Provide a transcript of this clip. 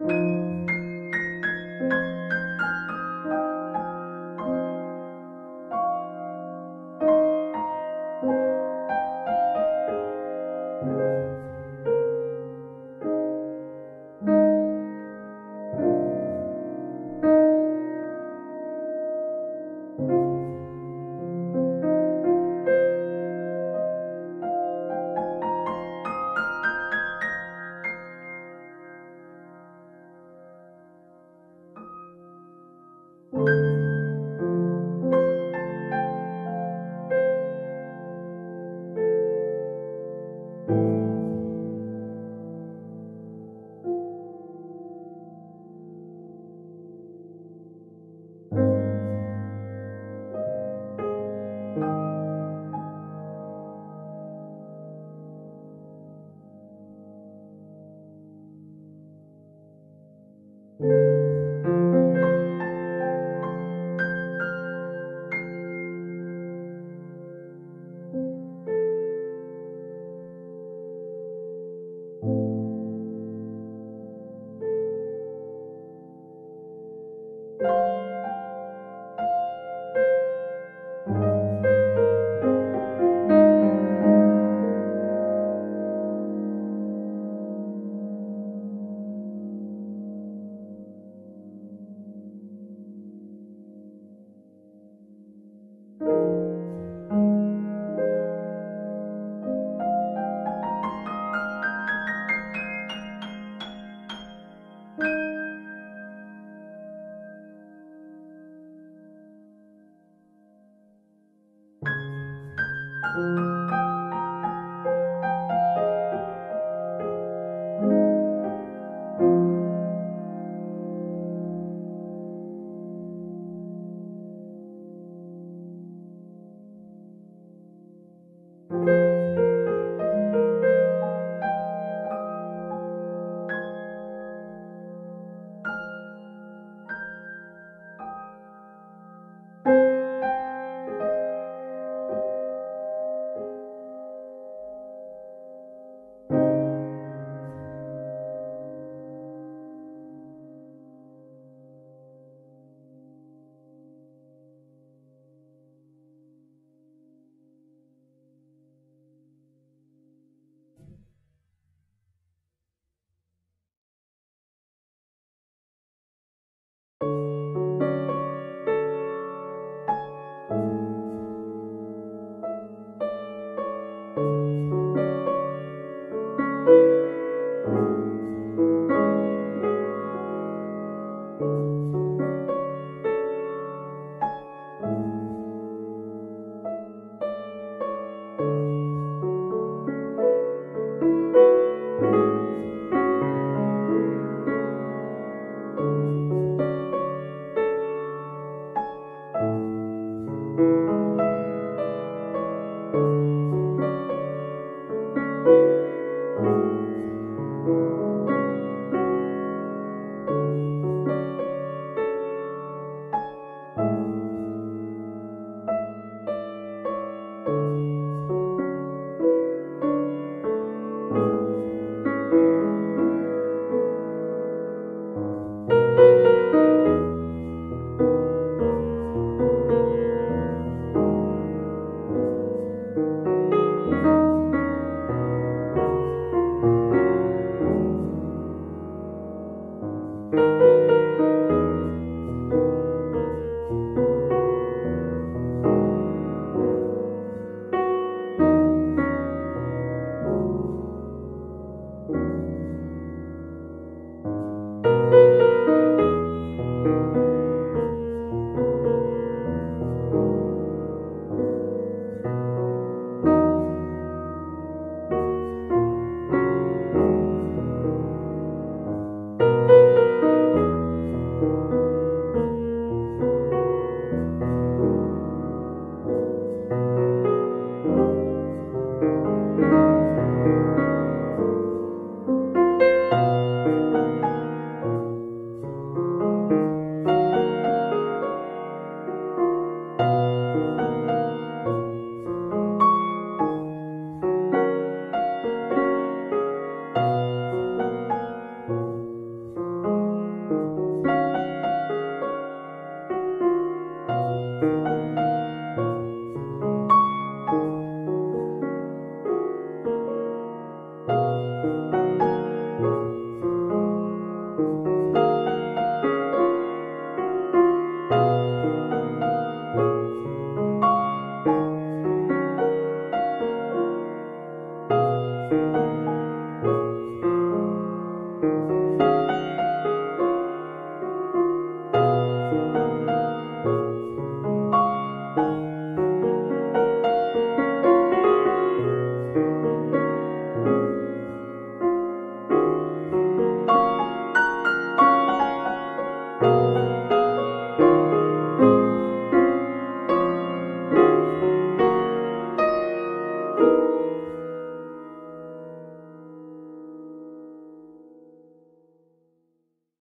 Música you